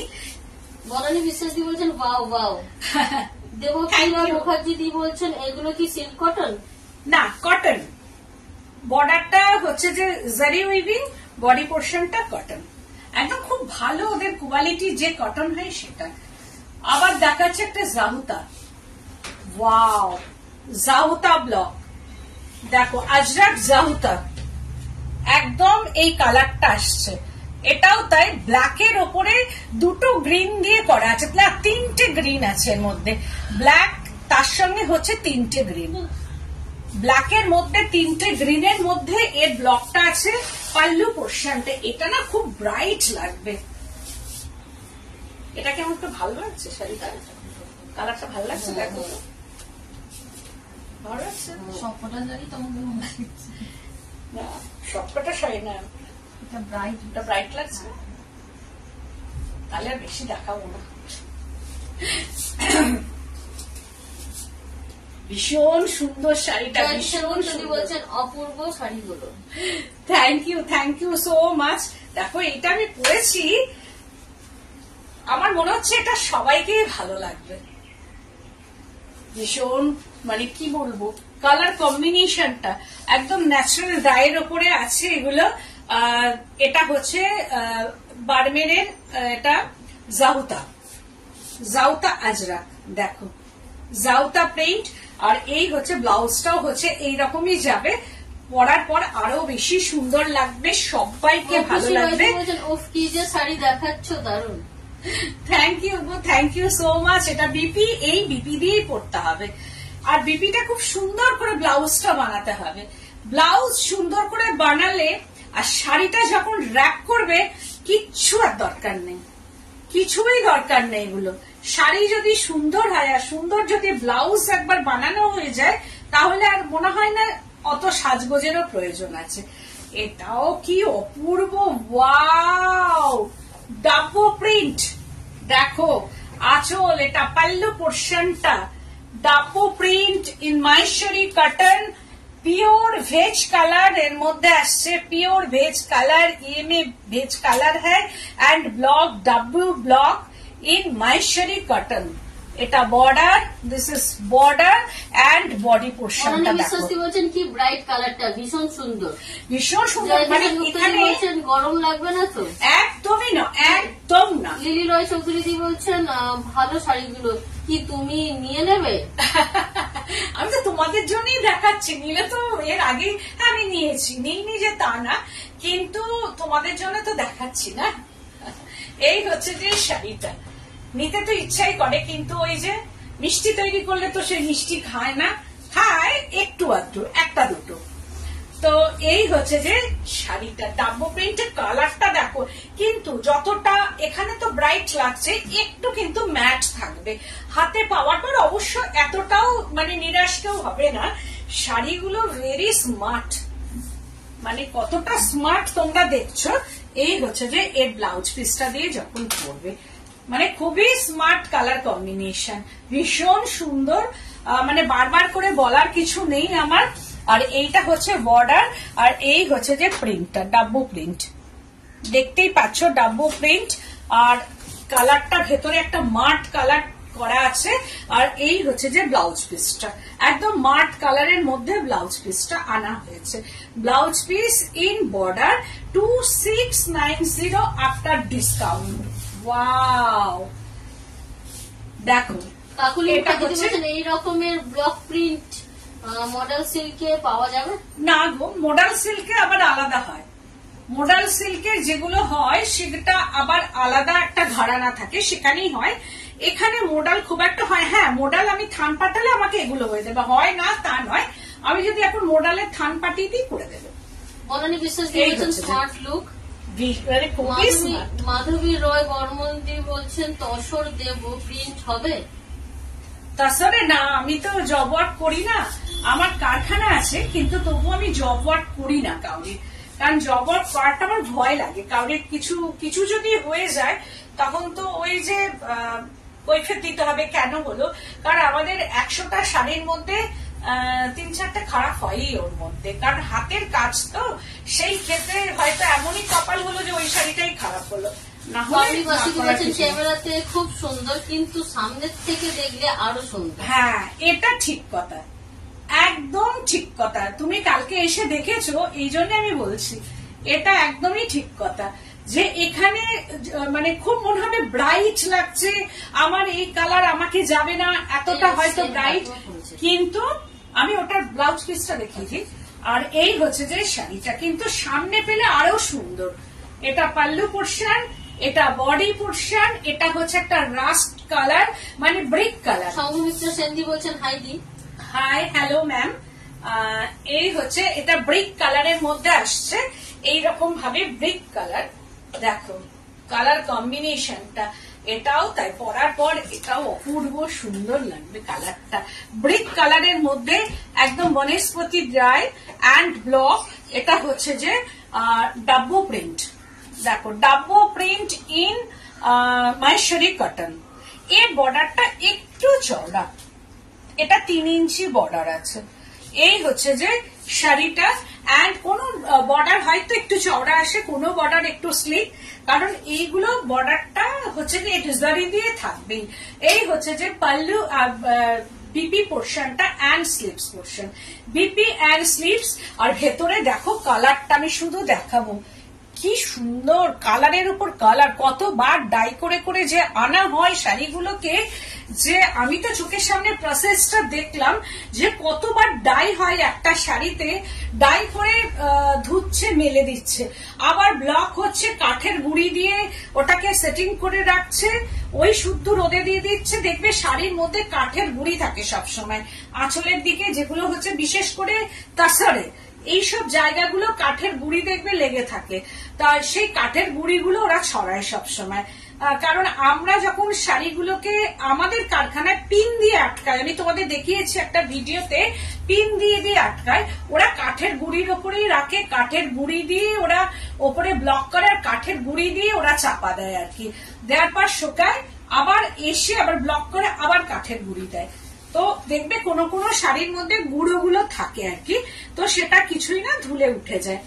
B: বনানী বিশ্বাস দি বলছেন ওয়াও ওয়াও দেবপ্রিয়া. মুখার্জি দি বলছেন এগুলো কি সিল্ক কটন
A: না কটন বর্ডারটা হচ্ছে যে জারি উইভিং বডি পোর্শনটা কটন একদম খুব ভালো ওদের কোয়ালিটি যে কটন হয় সেটা। আবার দেখাচ্ছে একটা জাহুতা। ওয়াও জাহুতা ব্লক দেখো আজরাক জাহুতা। একদম এই কালারটা আসছে। এটাও তাই ব্ল্যাকের ওপরে দুটো গ্রিন দিয়ে করা আছে। ব্ল্যাক তিনটে গ্রিন আছে এর মধ্যে। ব্ল্যাক তার সঙ্গে হচ্ছে তিনটে গ্রিন ব্ল্যাকের মধ্যে তিনটে গ্রিনের মধ্যে এর ব্লকটা আছে। পাল্লু পোর্শনটা এটা না খুব ব্রাইট লাগবে। এটা কেমন একটু ভালো লাগছে শাড়িটা? কালারটা ভালো লাগছে দেখো? ভালো লাগছে?
C: সবকটা জানি তোমাকে মনে লাগছে
A: না সবকটা শাড়ি না।
C: এটা ব্রাইট
A: এটা ব্রাইট লাগছে? তাহলে আর বেশি দেখাবো না। ভীষণ সুন্দর শাড়িটা ভীষণ
B: সেনগুপ্ত বলছেন অপূর্ব শাড়িগুলো।
A: Thank you thank you so much দেখো এটা আমি পড়েছি আমার মনে হচ্ছে এটা সবাইকে ভালো লাগবে। ভীষণ মানে কি বলব কালার কম্বিনেশনটা একদম ন্যাচারাল ডায়ের ওপরে আছে এগুলো। আহ, এটা হচ্ছে আহ, বার্মেরের এটা জাউতা। জাউতা আজরা দেখো। জাউতা প্রিন্ট আর এই হচ্ছে ব্লাউজটাও হচ্ছে এই রকমই যাবে। পরার পর আরও বেশি সুন্দর লাগবে সবাইকে ভালো লাগবে।
B: ওফ কি যে শাড়ি দেখাচ্ছ
A: দারুণ thank you thank you so much এটা বিপি এই বিপি দিয়েই পড়তে হবে। আর বিপিটা খুব সুন্দর করে ব্লাউজটা বানাতে হবে। ব্লাউজ সুন্দর করে বানালে আর শাড়িটা যখন র্যাপ করবে কিচ্ছু আর দরকার নেই। কিছুই দরকার নেই এগুলো। শাড়ি যদি সুন্দর হয় আর সুন্দর যদি ব্লাউজ একবার বানানো হয়ে যায়, তাহলে আর মনে হয় না অত সাজগোজেরও প্রয়োজন আছে। এটাও কি অপূর্ব! ওয়াও! ডাব্বো প্রিন্ট! দেখো, আচল, এটা পাল্লু পোর্শনটা। Dabu print in Maheshwari cotton pure veg কালারের মধ্যে আসছে পিওর ভেজ কালার ইএমএ ভেজ কালার হ্যায় অ্যান্ড ব্লক ডাব্লিউ ব্লক ইন মাইশ্বরী কটন এটা border this is border and body পোর্শনটা দেখো।
B: বলছেন? কি ব্রাইট কালারটা ভীষণ সুন্দর।
A: ভীষণ সুন্দর মানে এখানে
B: বলছেন গরম লাগবে না তো?
A: একদমই না একদম না।
B: লিলি রয় চৌধুরী দি বলছেন ভালো শাড়িগুলো কি তুমি নিয়ে নেবে?
A: আমি তো তোমাদের জন্যই দেখাচ্ছি নিলে তো এর আগে আমি নিয়েছি। নিইনি যে তা না কিন্তু তোমাদের জন্য তো দেখাচ্ছি না। এই হচ্ছে যে শাড়িটা। নিতে তো ইচ্ছাই করে, কিন্তু ওই যে মিষ্টি তৈরি করলে তো সে মিষ্টি খায় না। খায় একটু আধটু, একটা দুটো। তো এই হচ্ছে যে শাড়িটা ডাব্বো প্রিন্টের কালারটা দেখো। কিন্তু যতটা এখানে তো ব্রাইট লাগছে, একটু কিন্তু ম্যাট থাকবে। হাতে পাওয়ার পর অবশ্য এতটাও মানে নিরাশ কেউ হবে না। শাড়িগুলো ভেরি স্মার্ট মানে কতটা স্মার্ট তোমরা দেখছ, এই হচ্ছে যে এর ব্লাউজ পিসটা দিয়ে যখন পরবে। মানে খুবই স্মার্ট কালার কম্বিনেশন ভীষণ সুন্দর। মানে বারবার করে বলার কিছু নেই আমার। আর এইটা হচ্ছে বর্ডার আর এই হচ্ছে যে প্রিন্টটা ডাব্বু প্রিন্ট দেখতেই পাচ্ছ ডাব্বু প্রিন্ট আর কালারটা ভেতরে একটা মাঠ কালার করা আছে। আর এই হচ্ছে যে ব্লাউজ পিসটা একদম মাঠ কালারের মধ্যে ব্লাউজ পিসটা আনা হয়েছে। Blouse piece in border two six nine zero after discount wow দেখো
B: কাকুলি
A: এটা
B: যদি
A: হচ্ছে-
B: বলছেন এই রকমের ব্লক প্রিন্ট মডেল সিল্কে পাওয়া যাবে?
A: না গো মোডাল সিল্কে আবার আলাদা হয়। মোডাল সিল্কের যেগুলো হয় সেটা আবার আলাদা একটা ঘরানা থাকে সেখানেই হয়। এখানে মোডাল খুব একটা হয় হ্যাঁ মোডাল আমি থান পাঠালে আমাকে এগুলো হয়ে যাবে। হয় না তা নয়। আমি যদি এখন মোডালের থান পাঠিয়ে দিই করে দেবে।
B: বনানী বিশ্বাস স্মার্ট লুক
A: মানে খুবই
B: মাধবী রয় বর্মন্দি বলছেন তসর দেব প্রিন্ট হবে?
A: তাছাড়া না আমি তো জব ওয়ার্ক করি না। আমার কারখানা আছে কিন্তু তবু আমি জব ওয়ার্ক করি না কাউরি কারণ জব ওয়ার্ক করাটা আমার ভয় লাগে। কাউরির কিছু কিছু যদি হয়ে যায় তখন তো ওই যে কৈফিয়ত দিতে হবে কেন হলো? কারণ আমাদের একশোটা শাড়ির মধ্যে তিন চারটে খারাপ হয়ই ওর মধ্যে। কারণ হাতের কাজ তো সেই ক্ষেত্রে হয়তো এমনই কপাল হলো যে ওই শাড়িটাই খারাপ হলো।
B: খুব সুন্দর কিন্তু সামনের থেকে দেখলে আরও সুন্দর।
A: হ্যাঁ এটা ঠিক কথা। একদম ঠিক কথা। তুমি কালকে এসে দেখেছ এই জন্য আমি বলছি এটা একদমই ঠিক কথা। যে এখানে মানে খুব মনে হবে ব্রাইট লাগছে আমার এই কালার আমাকে যাবে না এতটা হয়তো ব্রাইট কিন্তু আমি ওটার ব্লাউজ পিসটা দেখিয়েছি আর এই হচ্ছে যে শাড়িটা। কিন্তু সামনে পেলে আরও সুন্দর। এটা পাল্লু পোর্শন এটা বডি পোর্শন এটা হচ্ছে একটা রাস্ট কালার মানে ব্রিক কালার
B: সৌমিত্র সেন্দি বলছেন hi
A: di hi hello ma'am এই হচ্ছে এটা ব্রিক কালারের মধ্যে আসছে। এই রকম ভাবে ব্রিক কালার দেখো কালার কম্বিনেশনটা এটাও তাই, পরার পর এটাও অপূর্ব সুন্দর লাগবে কালারটা। ব্রিক কালারের মধ্যে একদম বনস্পতি ড্রাই অ্যান্ড ব্লক এটা হচ্ছে যে ডাব্বো প্রিন্ট দেখো, Dabu print in Maheshwari cotton এর বর্ডারটা একটু চওড়া। এটা তিন ইঞ্চি বর্ডার আছে। এই হচ্ছে যে শাড়িটা অ্যান্ড কোন বর্ডার হয়তো একটু চওড়া আসে, কোনো বর্ডার একটু স্লিপ কারণ এইগুলো বর্ডারটা হচ্ছে যে ডিজারি দিয়ে থাকবেই। এই হচ্ছে যে পাল্লু বিপি পোর্শনটা and slips portion BP and slips আর ভেতরে দেখো কালারটা আমি শুধু দেখাবো। কি সুন্দর কালারের উপর কালার, কতবার ডাই করে করে যে আনা হয় শাড়িগুলোকে, যে আমি তো চোখের সামনে প্রসেসটা দেখলাম যে কতবার ডাই হয় একটা শাড়িতে ডাই করে ধুচ্ছে, মেলে দিচ্ছে। আবার ব্লক হচ্ছে, কাঠের গুঁড়ি দিয়ে ওটাকে সেটিং করে রাখছে, ওই শুদ্ধ রোদে দিয়ে দিচ্ছে। দেখবে শাড়ির মধ্যে কাঠের গুঁড়ি থাকে সব সময় আঁচলের দিকে যেগুলো হচ্ছে বিশেষ করে তাসারে এইসব জায়গাগুলো কাঠের গুঁড়ি দেখবে লেগে থাকে। তা সেই কাঠের গুঁড়িগুলো ওরা ছড়ায় সব সময় কারণ আমরা যখন শাড়িগুলোকে আমাদের কারখানায় পিন দিয়ে আটকায় আমি তোমাদের দেখিয়েছি একটা ভিডিওতে, পিন দিয়ে দিয়ে আটকায়, ওরা কাঠের গুঁড়ির ওপরেই রাখে, কাঠের গুঁড়ি দিয়ে ওরা ওপরে ব্লক করে আর কাঠের গুঁড়ি দিয়ে ওরা চাপা দেয় আর কি। দেওয়ার পর শোকায়, আবার এসে আবার ব্লক করে আবার কাঠের গুঁড়ি দেয়। তো দেখবে কোন কোন শাড়ির মধ্যে গুঁড়োগুলো থাকে আর কি, তো সেটা কিছুই না ধুলে উঠে যায়।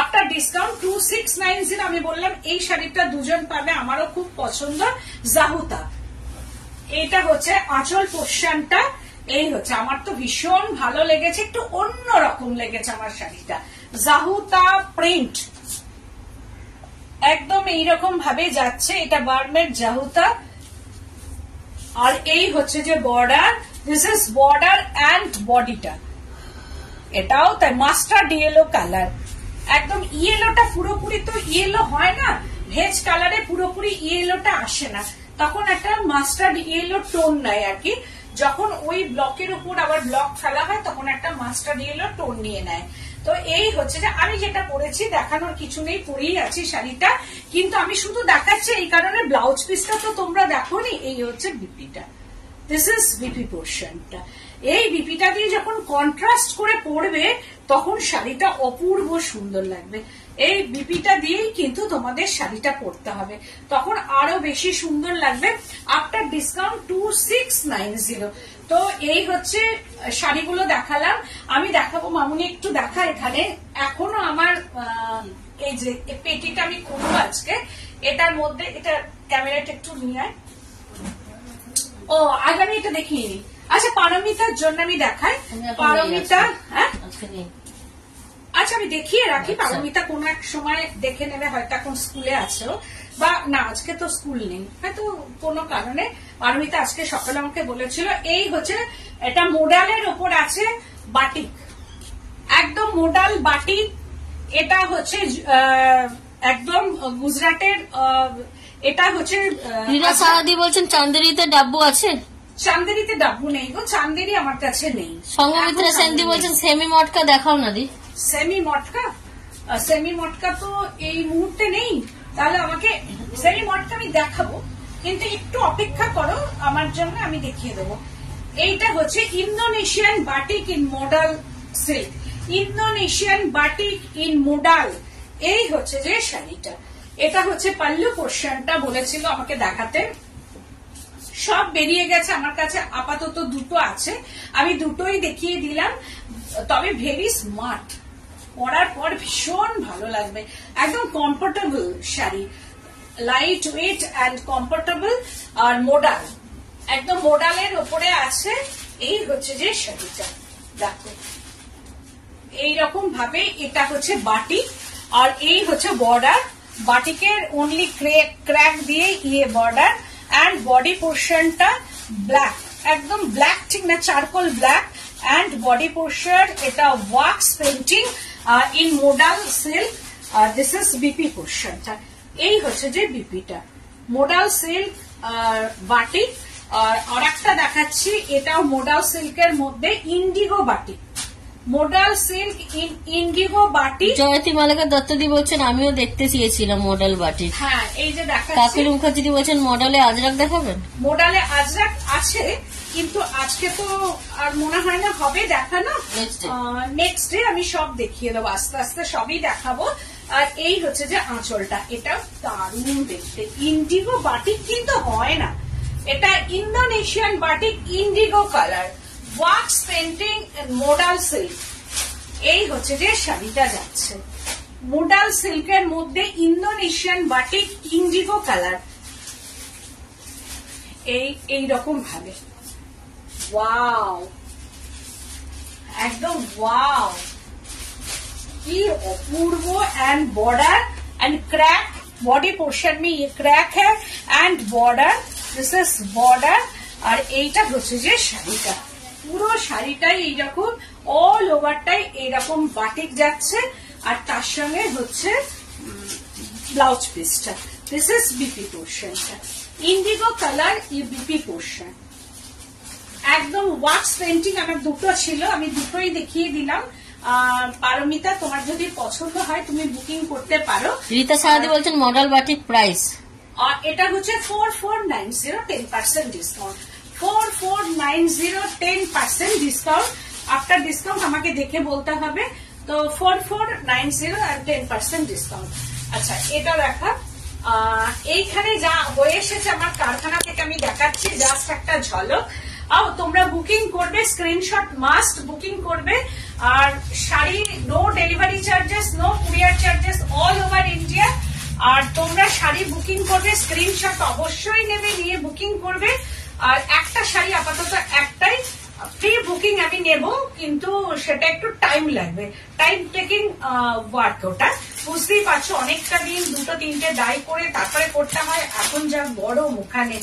A: After discount two six nine zero আমি বললাম, এই শাড়িটা দুজন পাবে, আমারও খুব পছন্দ, জাহুতা। এইটা হচ্ছে আঁচল পোর্শনটা এই হচ্ছে, আমার তো ভীষণ ভালো লেগেছে, একটু অন্য রকম লেগেছে আমার শাড়িটা। জাহুতা প্রিন্ট একদম এইরকম ভাবে যাচ্ছে, এটা বার্মের জাহুতা। আর এই হচ্ছে যে border this is border and বডিটা এটাও তাই মাস্টার্ড ইয়েলো কালার একদম ইয়েলোটা পুরোপুরি তো ইয়েলো হয় না ভেজ কালারে পুরোপুরি ইয়েলোটা আসে না। তখন একটা মাস্টার্ড ইয়েলো টোন নেয় আর কি। যখন ওই ব্লকের উপর আবার ব্লক ফেলা হয়, তখন একটা মাস্টার্ড ইয়েলো টোন নিয়ে নেয়। তো এই হচ্ছে যে, আমি যেটা পরেছি, দেখানোর কিছু নেই, পরেই আছি শাড়িটা। কিন্তু আমি শুধু দেখাচ্ছি, এই কারণে ব্লাউজ পিসটা তো তোমরা দেখোনি, এই হচ্ছে বিপিটা। দিস ইজ বিপি পোর্শনটা এই বিপিটা দিয়ে যখন কন্ট্রাস্ট করে পরবে তখন শাড়িটা অপূর্ব সুন্দর লাগবে। এই বিপিটা দিয়েই কিন্তু তোমাদের শাড়িটা পরতে হবে। তখন আরও বেশি সুন্দর লাগবে। After discount two six nine zero তো এই হচ্ছে শাড়িগুলো দেখালাম। আমি দেখাবো, মামুনি একটু দেখা এখানে। এখনও আমার এই যে পেটিটা আমি করব আজকে। এটার মধ্যে, এটা ক্যামেরাটা একটু নিয়ে আয়। ও আগে আমি এটা দেখিয়ে নিই আচ্ছা পারমিতার জন্য আমি দেখাই। পারমিতা হ্যাঁ? আচ্ছা আমি দেখিয়ে রাখি।
B: আচ্ছা।
A: পারমিতা কোন এক সময় দেখে নেবে হয়তো এখন স্কুলে আছেও বা না আজকে তো স্কুল নেই। হয়তো কোনো কারণে পারমিতা আজকে সকালে আমাকে বলেছিল এই হচ্ছে এটা মোডালের ওপর আছে বাটিক একদম মোডাল বাটিক এটা হচ্ছে আহ, একদম গুজরাটের আহ, এটা হচ্ছে
B: রীরা সাহাদি বলছেন চান্দেরিতে ডাব্বু আছে?
A: চান্দেরিতে ডাব্বু নেই গো চান্দেরি আমার কাছে নেই।
B: সঙ্গমিত্রা সেনদি বলছেন সেমি মটকা দেখাও না দি।
A: সেমি মটকা? সেমি মটকা তো এই মুহূর্তে নেই। তাহলে আমাকে সেমি মটকা আমি দেখাবো কিন্তু একটু অপেক্ষা করো আমার জন্য আমি দেখিয়ে দেবো। এইটা হচ্ছে Indonesian batik in modal silk. Indonesian batik in modal এই হচ্ছে যে শাড়িটা। এটা হচ্ছে পাল্লু পোর্শনটা বলেছিল আমাকে দেখাতে। সব বেরিয়ে গেছে আমার কাছে, আপাতত দুটো আছে। আমি দুটোই দেখিয়ে দিলাম, তবে ভেরি স্মার্ট পরার পর ভীষণ ভালো লাগবে। একদম comfortable sari. Light weight and comfortable R modal একদম মোডালের ওপরে আছে, এই হচ্ছে যে শাড়িটা। দেখো। এইরকম ভাবে এটা হচ্ছে বাটি, আর এই হচ্ছে বর্ডার বাটিকের অনলি ক্র্যাক দিয়ে ইয়ে বর্ডার অ্যান্ড বডি পোর্শনটা ব্ল্যাক একদম ব্ল্যাক ঠিক না? Charcoal black and body portion এটা wax painting in modal silk this is BP পোর্শনটা এই হচ্ছে যে বিপিটা মোডাল সিল্ক বাটিক আর একটা দেখাচ্ছি, এটাও মোডাল সিল্কের মধ্যে indigo batik modal silk in indigo batik
B: Jayati Mallika দত্তদি বলছেন আমিও দেখতে চেয়েছিলাম মডেল বাটি।
A: হ্যাঁ এই যে দেখাচ্ছি।
B: কাকির মুখার্জি বলছেন মডেলে আজরাক দেখাবেন?
A: মোডালে আজরাক আছে কিন্তু আজকে তো আর মনে হয় না হবে দেখানো। নেক্সট ডে আমি সব দেখিয়ে দেবো আস্তে আস্তে সবই দেখাবো। আর এই হচ্ছে যে আঁচলটা এটা দারুণ দেখতে। ইন্ডিগো বাটিক কিন্তু হয় না। এটা Indonesian batik indigo colour wax painting modal silk এই হচ্ছে যে শাড়িটা যাচ্ছে। মোডাল সিল্কের মধ্যে ইন্দোনেশিয়ান বাটিক ইন্ডিগো কালার এই এই রকম ভাবে। ওয়াও একদম ওয়াও কি অপূর্ব and border and crack body portion মে ये ক্র্যাক হ্যাঁ and border this is border আর এইটা হচ্ছে যে শাড়িটা। পুরো শাড়িটাই এইরকম অল ওভারটাই এইরকম বাটিক যাচ্ছে আর তার সঙ্গে হচ্ছে ব্লাউজ পিসটা দিস ইজ বিপি পোর্শনটা ইন্ডিগো কালার ই বিপি পোর্শন একদম ওয়াক্স পেন্টিং আমার দুটো ছিল আমি দুটোই দেখিয়ে দিলাম। আহ, পারমিতা তোমার যদি পছন্দ হয় তুমি বুকিং করতে পারো।
B: রীতা সাহাদি বলছেন মডেল বাটিক প্রাইস
A: আর এটা হচ্ছে four four nine zero ten percent discount four four nine zero ten percent discount after discount আমাকে দেখে বলতে হবে। তো ফোর ফোর নাইন জিরো আর টেন পার্সেন্ট ডিসকাউন্ট আচ্ছা এটা দেখা। এইখানে যা হয়ে এসেছে আমার কারখানা থেকে আমি দেখাচ্ছি জাস্ট একটা ঝলক। আও, তোমরা বুকিং করবে স্ক্রিনশট মাস্ট বুকিং করবে। আর sari no delivery charges no courier charges all over India আর তোমরা শাড়ি বুকিং করবে স্ক্রিনশট অবশ্যই নেবে, নিয়ে বুকিং করবে। আর একটা শাড়ি আপাতত একটাই ফ্রি বুকিং আমি নেব, কিন্তু সেটা একটু টাইম লাগবে। টাইম টেকিং ওয়ার্ক ওটা। বুঝতেই পারছ, অনেকটা দিন, দুটো, তিনটে ডাই করে তারপরে করতে হয়, এখন যা বড় মুখানে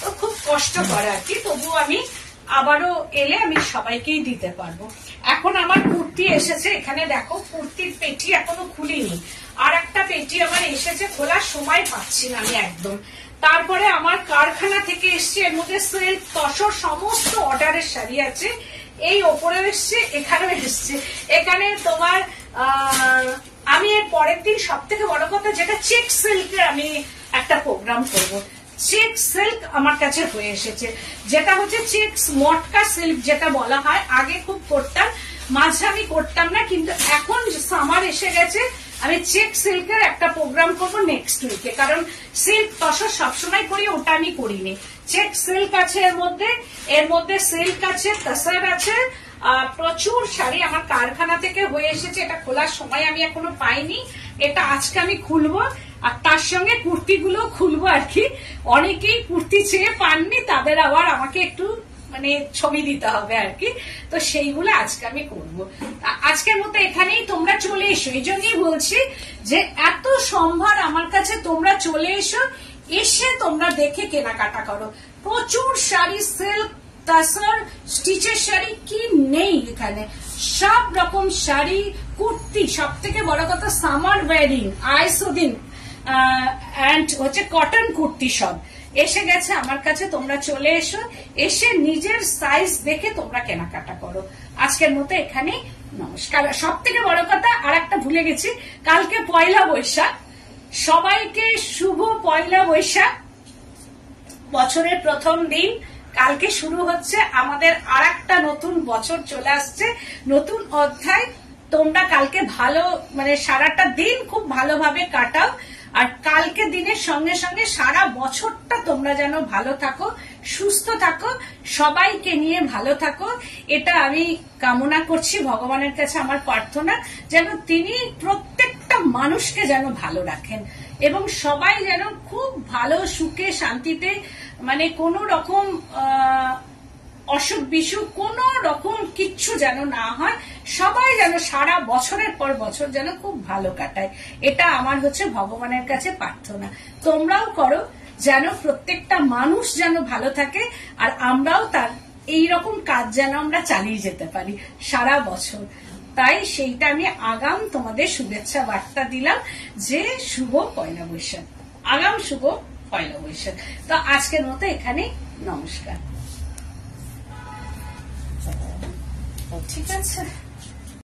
A: তো খুব কষ্ট করে আর কি, তবুও আমি আবারও এলে আমি সবাইকেই দিতে পারব। এখন আমার কুর্তি এসেছে, এখানে দেখো, কুর্তির পেটি এখনও খুলিনি। আর একটা পেটি আমার এসেছে, খোলার সময় পাচ্ছি না আমি একদম। তারপরে আমার কারখানা থেকে এসছে এর মধ্যে সেল, তসর, সমস্ত অর্ডারের শাড়ি আছে। এই ওপরেও এসছে, এখানেও এসছে। এখানে তোমার আমি এর পরের দিন সব থেকে বড় কথা যেটা চেক সিল্কের আমি একটা প্রোগ্রাম করব। চেক সিল্ক আমার কাছে হয়ে এসেছে। যেটা হচ্ছে চেক মটকা সিল্ক যেটা বলা হয়। আগে খুব করতাম, মাঝে আমি করতাম না, কিন্তু এখন সামার এসে গেছে আমি চেক সিল্কের একটা প্রোগ্রাম করব নেক্সট উইকে কারণ সিল্ক তসর সবসময় করি, ওটা আমি করিনি। চেক সিল্ক আছে এর মধ্যে এর মধ্যে সিল্ক আছে তসর আছে প্রচুর শাড়ি আমার কারখানা থেকে হয়ে এসেছে, এটা খোলার সময় আমি এখনও পাইনি, এটা আজকে আমি খুলবো, আর তার সঙ্গে কুর্তিগুলো খুলবো আর কি। অনেকেই কুর্তি চেয়ে পাননি, তাদের আবার আমাকে একটু মানে ছবি দিতে হবে আর কি। তো সেইগুলো আজকে আমি করব। আজকের মতো এখানেই তোমরা চলে এসো। এই জন্যই বলছি যে এত সম্ভার আমার কাছে, তোমরা চলে এসো, এসে তোমরা দেখে কেনাকাটা করো। প্রচুর শাড়ি সিল্ক তাসর স্টিচের শাড়ি কি নেই এখানে? সব রকম শাড়ি, কুর্তি সব থেকে বড় কথা সামার ওয়ারিং আইসোদিন অ্যান্ড হচ্ছে কটন কুর্তি সব। এসে গেছে আমার কাছে, তোমরা চলে এসো, এসে নিজের সাইজ দেখে তোমরা কেনাকাটা করো। আজকের মতো এখানে নমস্কার। সব থেকে বড় কথা আর একটা ভুলে গেছি, কালকে পয়লা বৈশাখ। সবাইকে শুভ পয়লা বৈশাখ। বছরের প্রথম দিন, কালকে শুরু হচ্ছে, আমাদের আর একটা নতুন বছর চলে আসছে। নতুন অধ্যায়, তোমরা কালকে ভালো মানে সারাটা দিন খুব ভালোভাবে কাটাও। আর কালকে দিনের সঙ্গে সঙ্গে সারা বছরটা তোমরা যেন ভালো থাকো, সুস্থ থাকো, সবাইকে নিয়ে ভালো থাকো। এটা আমি কামনা করছি, ভগবানের কাছে আমার প্রার্থনা, যেন তিনি প্রত্যেকটা মানুষকে যেন ভালো রাখেন এবং সবাই যেন খুব ভালো সুখে শান্তিতে মানে কোনো রকম অসুখ বিসুখ কোন রকম কিচ্ছু যেন না হয়। সবাই যেন সারা বছরের পর বছর যেন খুব ভালো কাটায়। এটা আমার হচ্ছে ভগবানের কাছে প্রার্থনা। তোমরাও করো যেন প্রত্যেকটা মানুষ যেন ভালো থাকে আর আমরাও তার এই রকম কাজ যেন আমরা চালিয়ে যেতে পারি সারা বছর। তাই সেইটা আমি আগাম তোমাদের শুভেচ্ছা বার্তা দিলাম যে শুভ পয়লা বৈশাখ। আগাম শুভ পয়লা বৈশাখ। তো আজকের মতো এখানে নমস্কার। ঠিক আছে।